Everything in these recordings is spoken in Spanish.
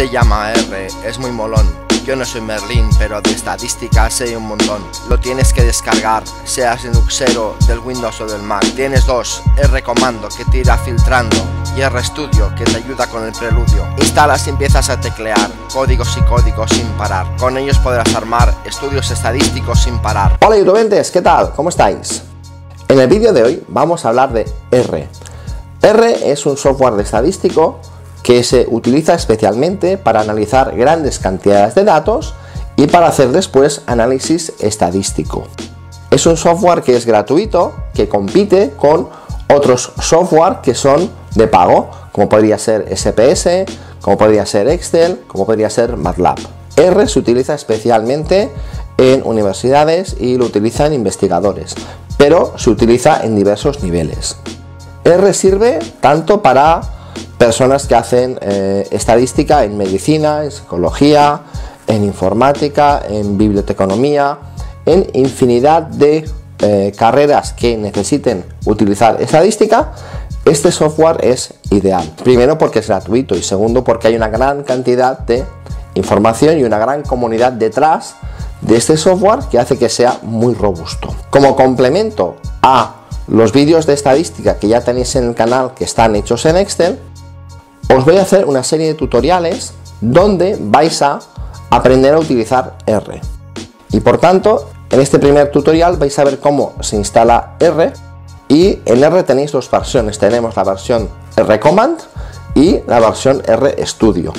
Se llama R, es muy molón. Yo no soy Merlin, pero de estadística sé un montón. Lo tienes que descargar, seas Linuxero, del Windows o del Mac. Tienes dos, R comando que te irá filtrando y R Studio que te ayuda con el preludio. Instalas y empiezas a teclear códigos y códigos sin parar. Con ellos podrás armar estudios estadísticos sin parar. Hola youtubers, ¿qué tal? ¿Cómo estáis? En el vídeo de hoy vamos a hablar de R. R es un software de estadístico que se utiliza especialmente para analizar grandes cantidades de datos y para hacer después análisis estadístico. Es un software que es gratuito, que compite con otros software que son de pago, como podría ser SPS, como podría ser Excel, como podría ser MATLAB. R se utiliza especialmente en universidades y lo utilizan investigadores, pero se utiliza en diversos niveles. R sirve tanto para personas que hacen eh, estadística en medicina, en psicología, en informática, en biblioteconomía, en infinidad de eh, carreras que necesiten utilizar estadística, este software es ideal. Primero porque es gratuito y segundo porque hay una gran cantidad de información y una gran comunidad detrás de este software que hace que sea muy robusto. Como complemento a los vídeos de estadística que ya tenéis en el canal que están hechos en Excel, os voy a hacer una serie de tutoriales donde vais a aprender a utilizar R. Y por tanto, en este primer tutorial vais a ver cómo se instala R y en R tenéis dos versiones. Tenemos la versión R Command y la versión R Studio.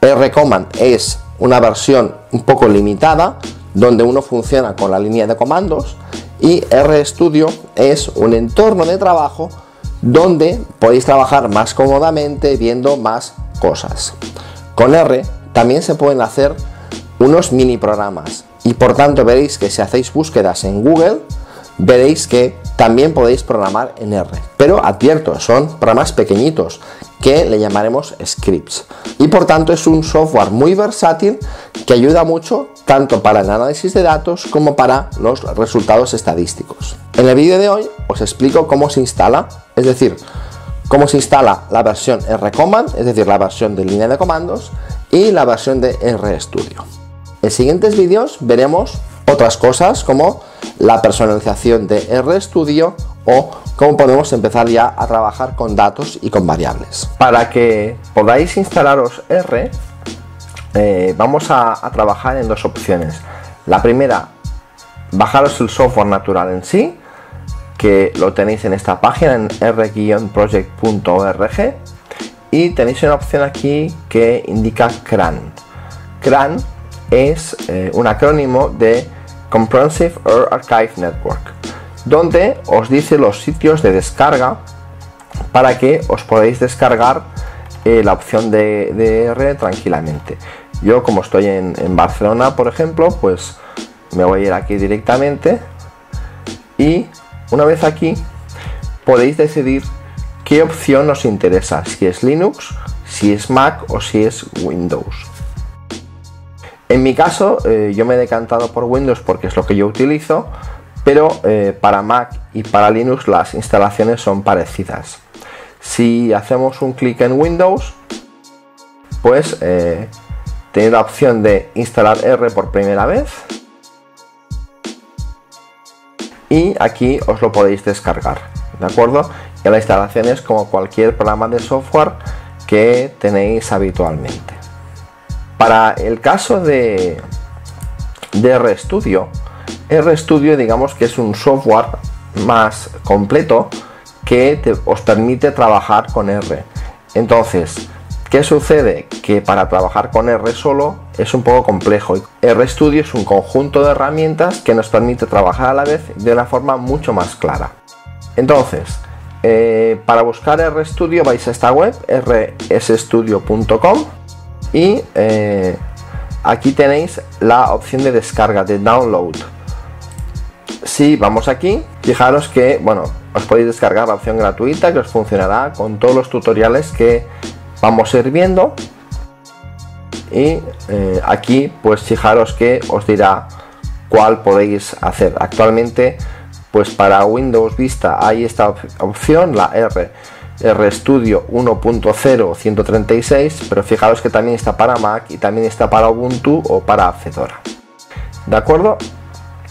R Command es una versión un poco limitada donde uno funciona con la línea de comandos y R Studio es un entorno de trabajo donde podéis trabajar más cómodamente viendo más cosas. Con R también se pueden hacer unos mini programas y por tanto veréis que si hacéis búsquedas en Google veréis que también podéis programar en R. Pero advierto, son programas pequeñitos que le llamaremos scripts. Y por tanto es un software muy versátil que ayuda mucho tanto para el análisis de datos como para los resultados estadísticos. En el vídeo de hoy os explico cómo se instala, es decir, cómo se instala la versión RCommand, es decir, la versión de línea de comandos, y la versión de RStudio. En siguientes vídeos veremos otras cosas como la personalización de RStudio o cómo podemos empezar ya a trabajar con datos y con variables. Para que podáis instalaros R, eh, vamos a, trabajar en dos opciones. La primera, bajaros el software natural en sí, que lo tenéis en esta página en r-project.org y tenéis una opción aquí que indica CRAN. CRAN es eh, un acrónimo de Comprehensive Earth Archive Network, donde os dice los sitios de descarga para que os podáis descargar eh, la opción de, de R tranquilamente. Yo como estoy en, Barcelona, por ejemplo, pues me voy a ir aquí directamente y una vez aquí podéis decidir qué opción os interesa, si es Linux, si es Mac o si es Windows. En mi caso, eh, yo me he decantado por Windows porque es lo que yo utilizo, pero eh, para Mac y para Linux las instalaciones son parecidas. Si hacemos un clic en Windows, pues eh, tenéis la opción de instalar R por primera vez. Y aquí os lo podéis descargar de acuerdo y la instalación es como cualquier programa de software que tenéis habitualmente. Para el caso de, de RStudio RStudio digamos que es un software más completo que os permite trabajar con R. Entonces ¿Qué sucede? Que para trabajar con R solo es un poco complejo. RStudio es un conjunto de herramientas que nos permite trabajar a la vez de una forma mucho más clara. Entonces, eh, para buscar RStudio vais a esta web, rsstudio.com y eh, aquí tenéis la opción de descarga, de download. Si vamos aquí, fijaros que, bueno, os podéis descargar la opción gratuita que os funcionará con todos los tutoriales que vamos a ir viendo y eh, aquí pues fijaros que os dirá cuál podéis hacer actualmente pues para Windows Vista hay esta opción la R RStudio 1.0 pero fijaros que también está para Mac y también está para Ubuntu o para Fedora. ¿De acuerdo?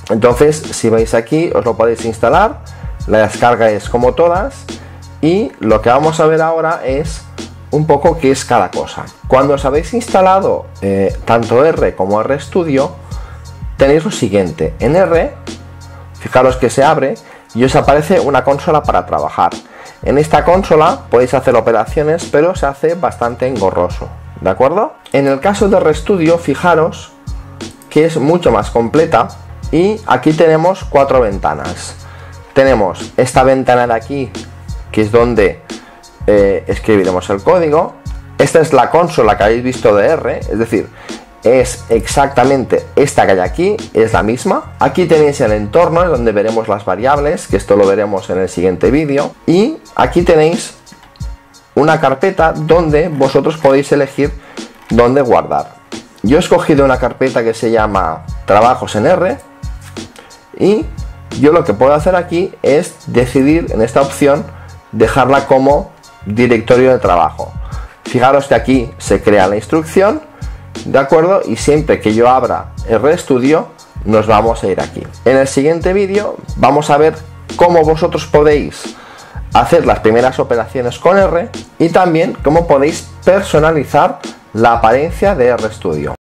Entonces, si veis aquí, os lo podéis instalar. La descarga es como todas. Y lo que vamos a ver ahora es un poco qué es cada cosa. Cuando os habéis instalado eh, tanto R como RStudio, tenéis lo siguiente. En R, fijaros que se abre y os aparece una consola para trabajar. En esta consola podéis hacer operaciones, pero se hace bastante engorroso. ¿De acuerdo? En el caso de RStudio, fijaros que es mucho más completa y aquí tenemos cuatro ventanas. Tenemos esta ventana de aquí, que es donde eh, escribiremos el código. Esta es la consola que habéis visto de R, es decir, es exactamente esta que hay aquí, es la misma. Aquí tenéis el entorno donde veremos las variables, que esto lo veremos en el siguiente vídeo. Y aquí tenéis una carpeta donde vosotros podéis elegir dónde guardar. Yo he escogido una carpeta que se llama trabajos en R y yo lo que puedo hacer aquí es decidir en esta opción dejarla como directorio de trabajo. Fijaros que aquí se crea la instrucción ¿De acuerdo? Y siempre que yo abra RStudio, nos vamos a ir aquí. En el siguiente vídeo vamos a ver cómo vosotros podéis hacer las primeras operaciones con R y también cómo podéis personalizar la apariencia de RStudio.